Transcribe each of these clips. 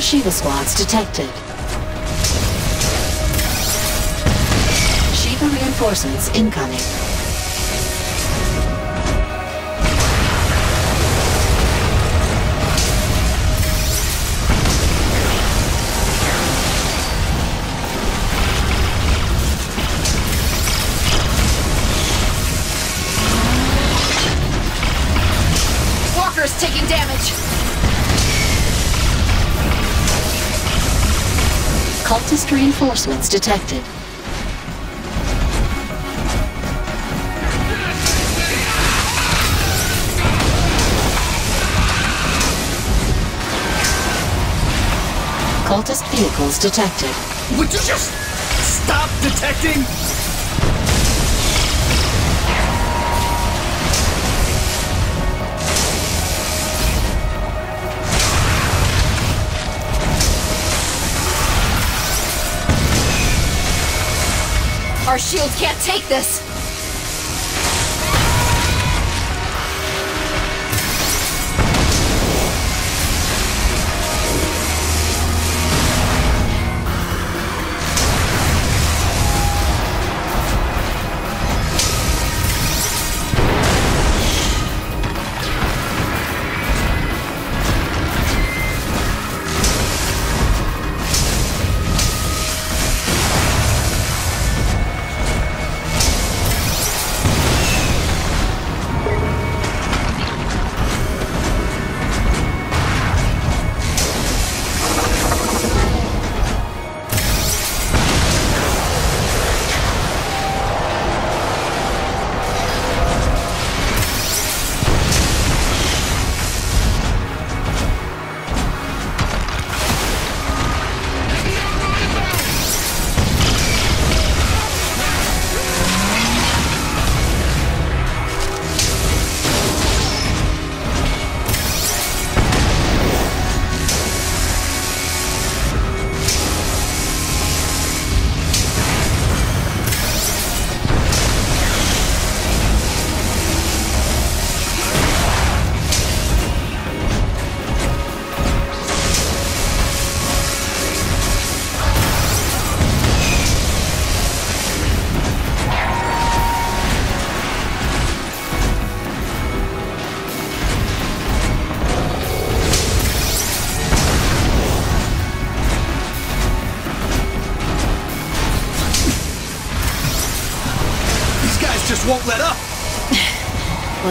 Shiva squads detected. Shiva reinforcements incoming. Cultist reinforcements detected. Cultist vehicles detected. Would you just stop detecting? Our shields can't take this.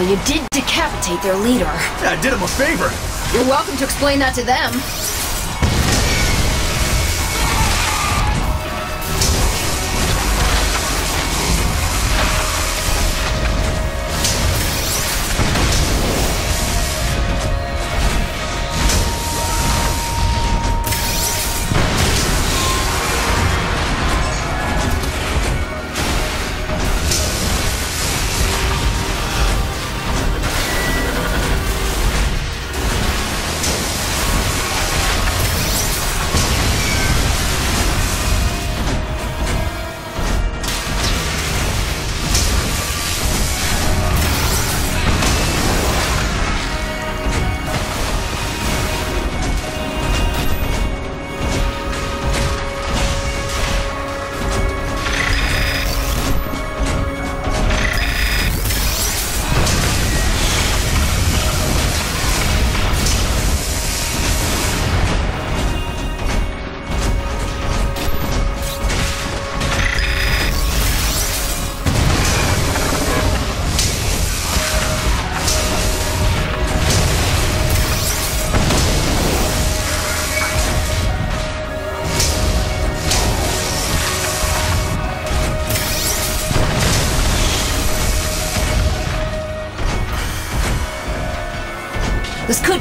You did decapitate their leader. Yeah, I did them a favor. You're welcome to explain that to them.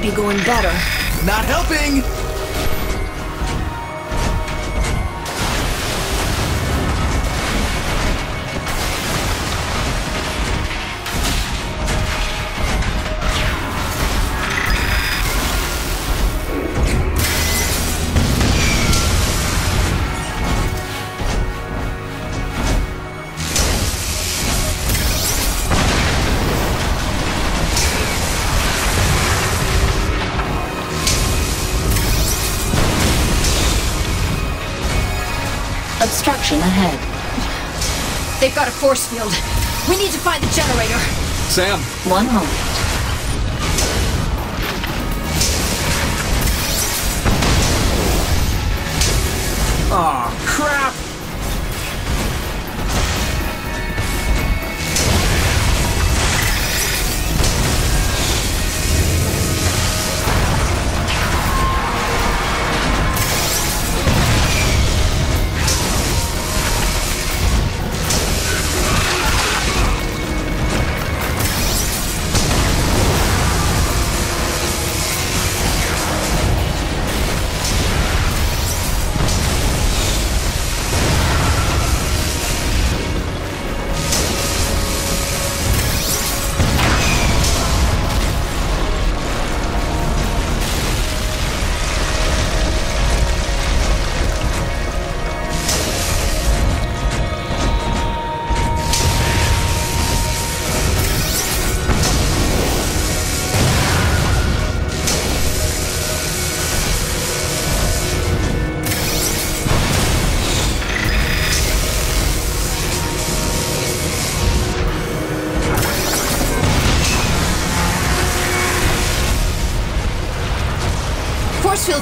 Be going better. Not helping. Destruction ahead. They've got a force field. We need to find the generator. Sam, One moment. Aw, crap!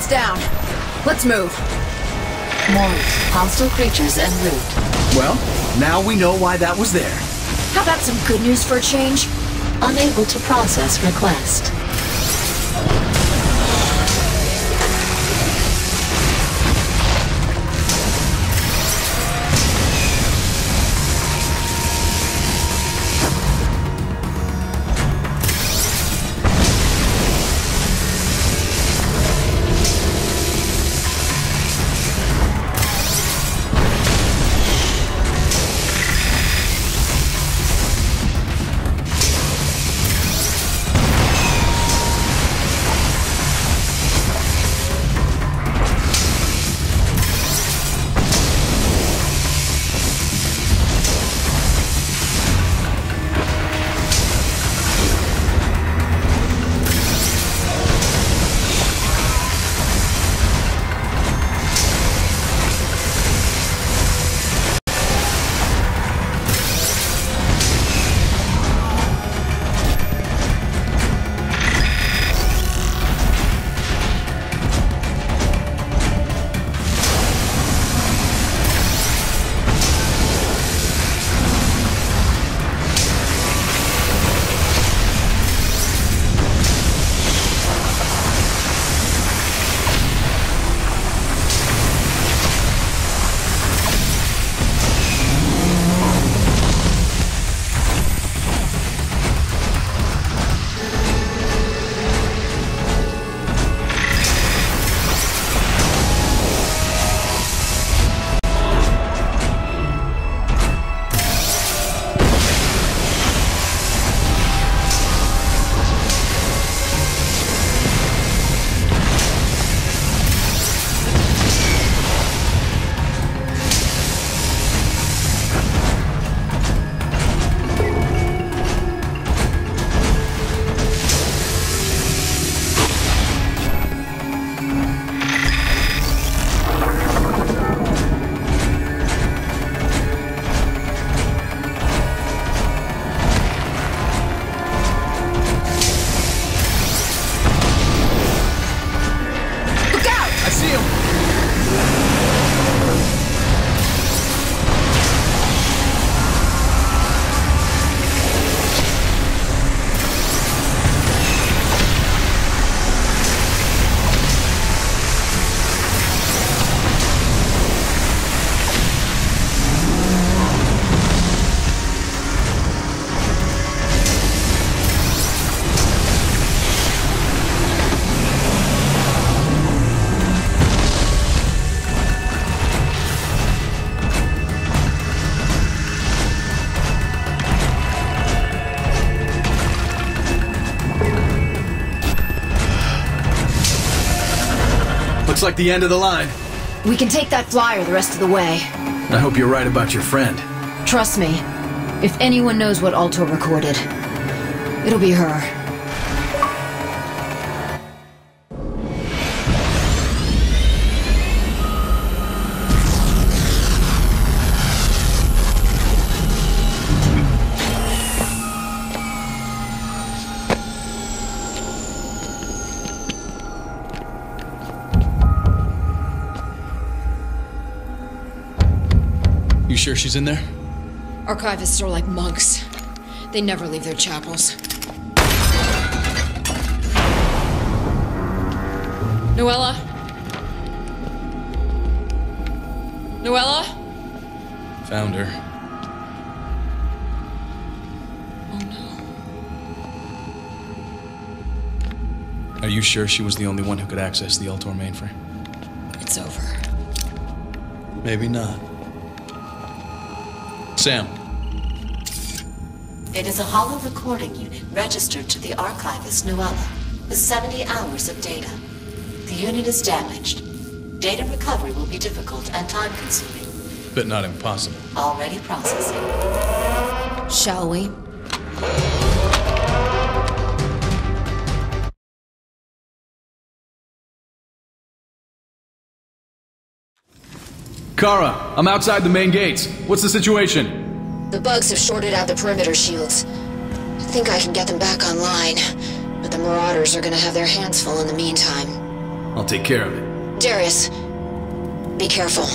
Field's down. Let's move. Morris, hostile creatures and loot. Well, now we know why that was there. How about some good news for a change? Unable to process request. Looks like the end of the line. We can take that flyer the rest of the way. I hope you're right about your friend. Trust me. If anyone knows what Ultor recorded, it'll be her. Sure she's in there? Archivists are like monks. They never leave their chapels. Noella? Noella? Found her. Oh no. Are you sure she was the only one who could access the Ultor mainframe? It's over. Maybe not. Sam, It is a holo recording unit registered to the archivist Noella with 70 hours of data. The unit is damaged. Data recovery will be difficult and time-consuming. but not impossible. Already processing. Shall we? Kara, I'm outside the main gates. What's the situation? The bugs have shorted out the perimeter shields. I think I can get them back online. But the Marauders are gonna have their hands full in the meantime. I'll take care of it. Darius, be careful.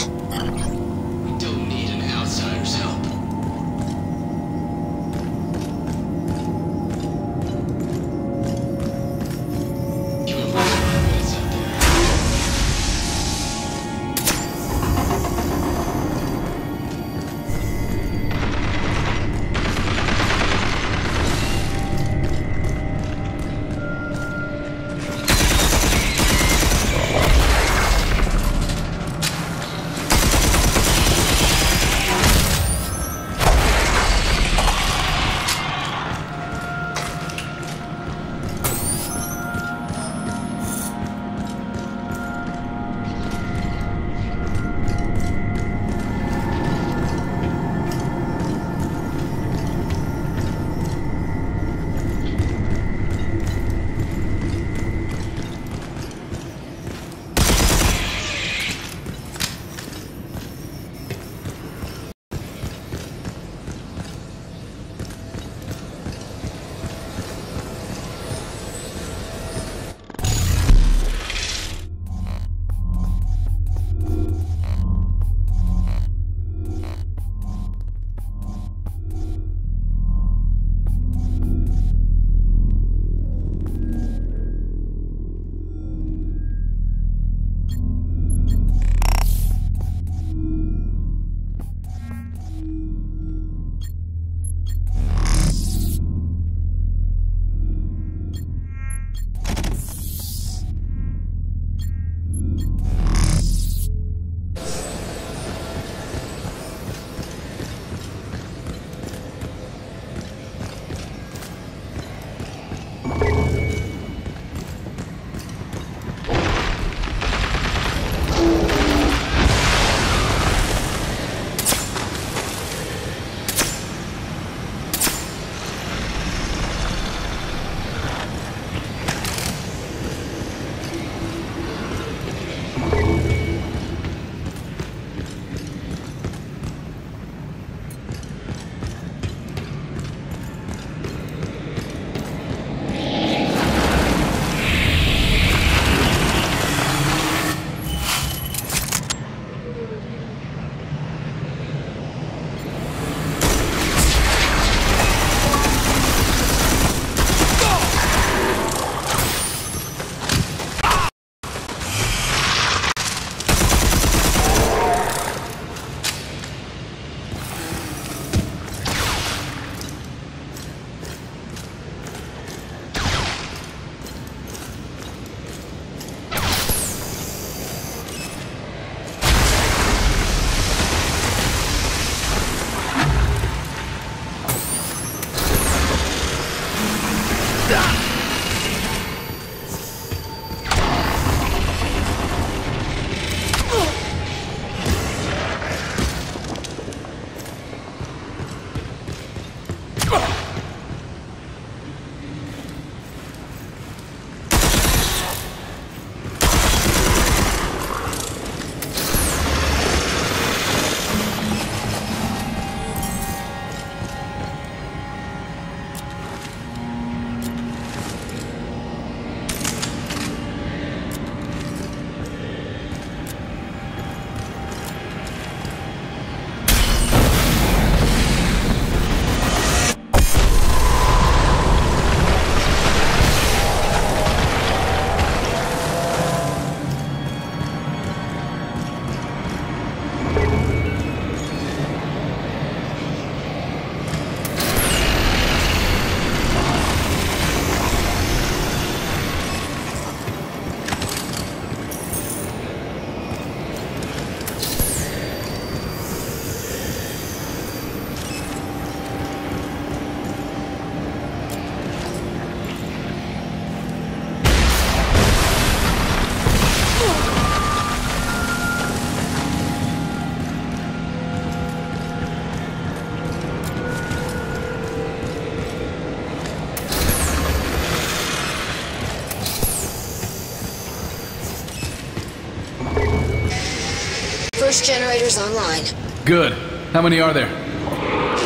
First generator's online. Good. How many are there?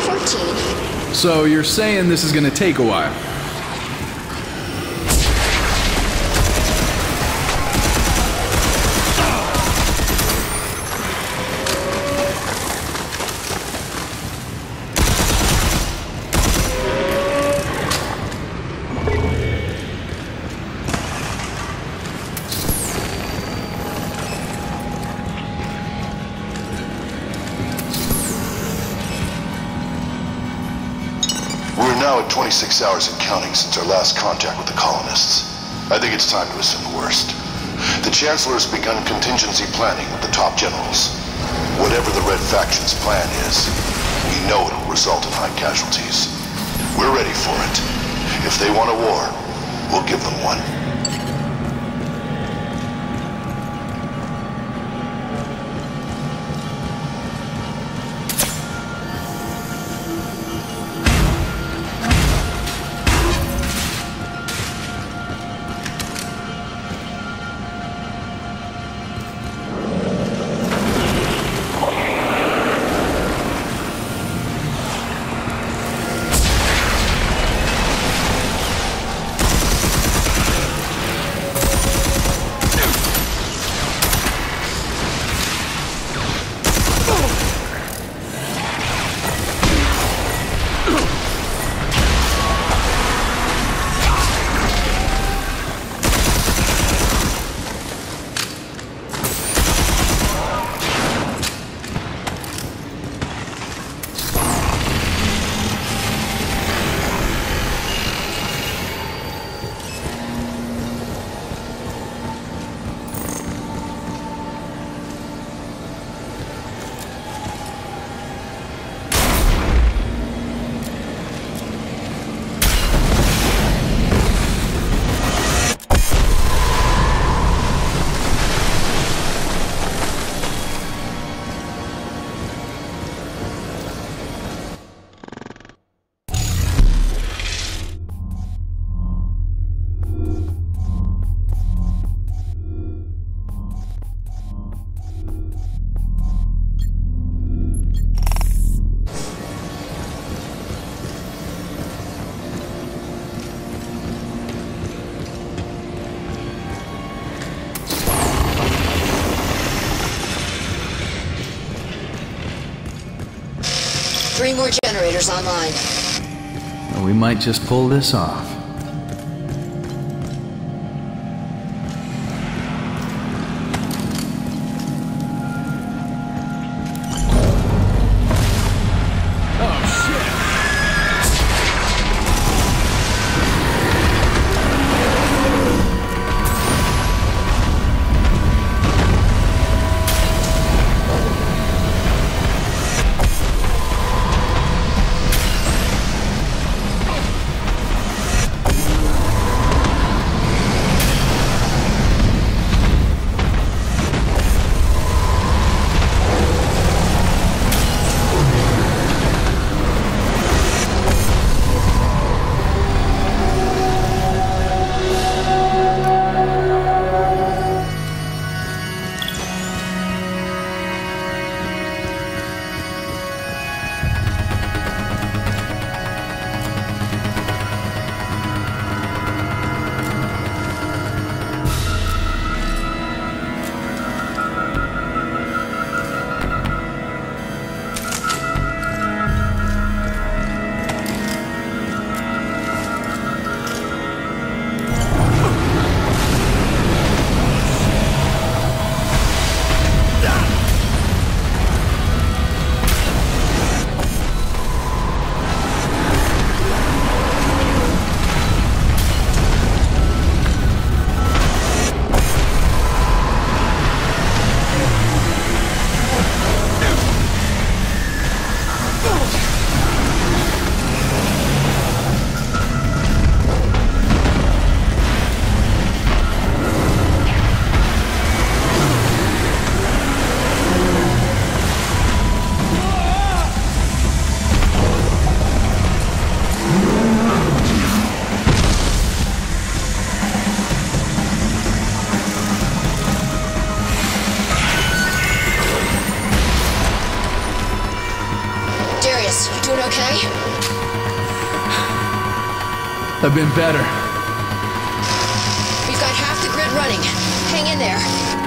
14. So you're saying this is gonna take a while? 26 hours and counting since our last contact with the colonists. I think it's time to assume the worst. The Chancellor has begun contingency planning with the top generals. Whatever the Red Faction's plan is, we know it will result in high casualties. We're ready for it. If they want a war, we'll give them one. Three more generators online. We might just pull this off. I've been better. We've got half the grid running. Hang in there.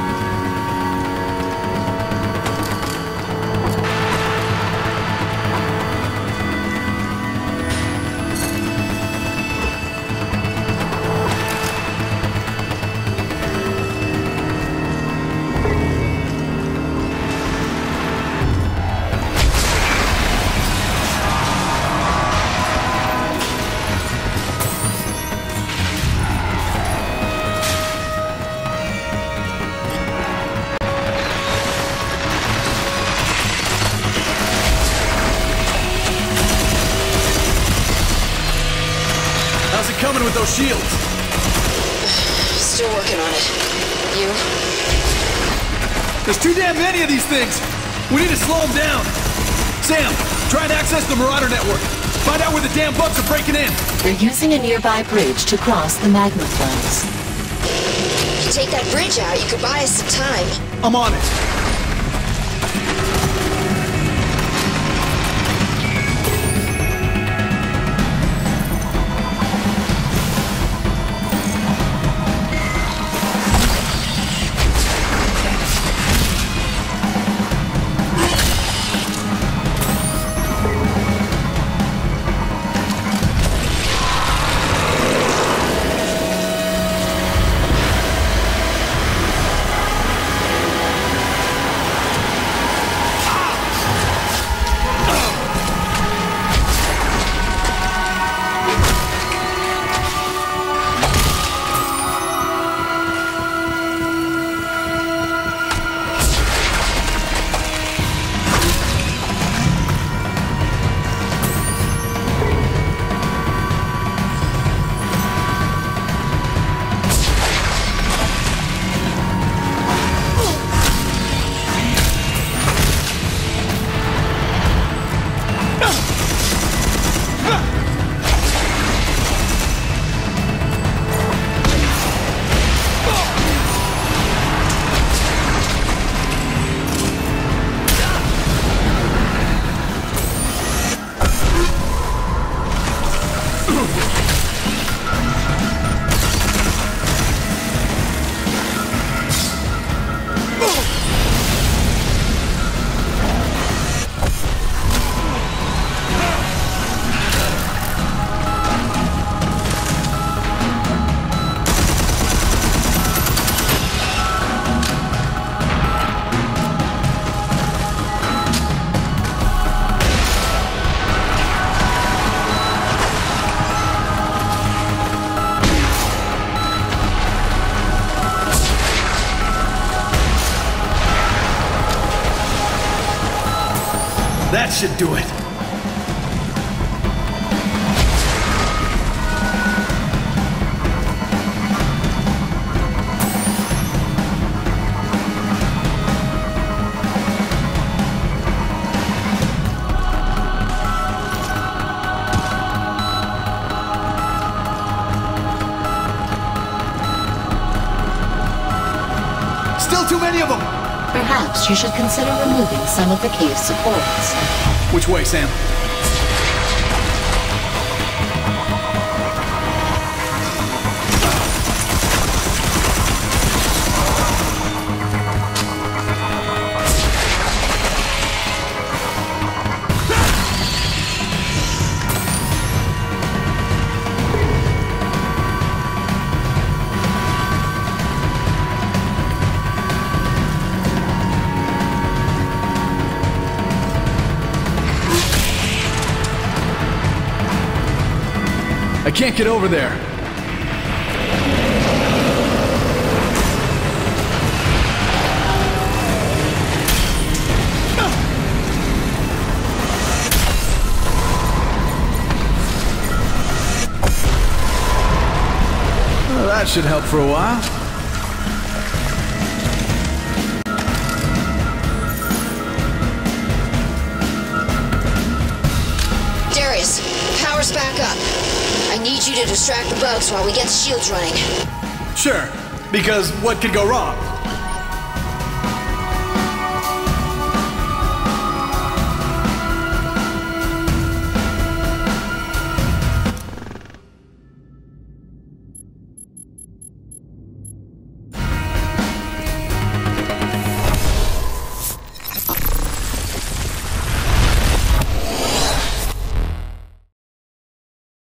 Down. Sam, try and access the Marauder network. Find out where the damn bugs are breaking in. They're using a nearby bridge to cross the magma flows. If you take that bridge out, you could buy us some time. I'm on it. Should do it. Still too many of them. Perhaps you should consider removing some of the cave supports. Which way, Sam? Can't get over there. Well, that should help for a while. Need you to distract the bugs while we get the shields running. Sure, because what could go wrong?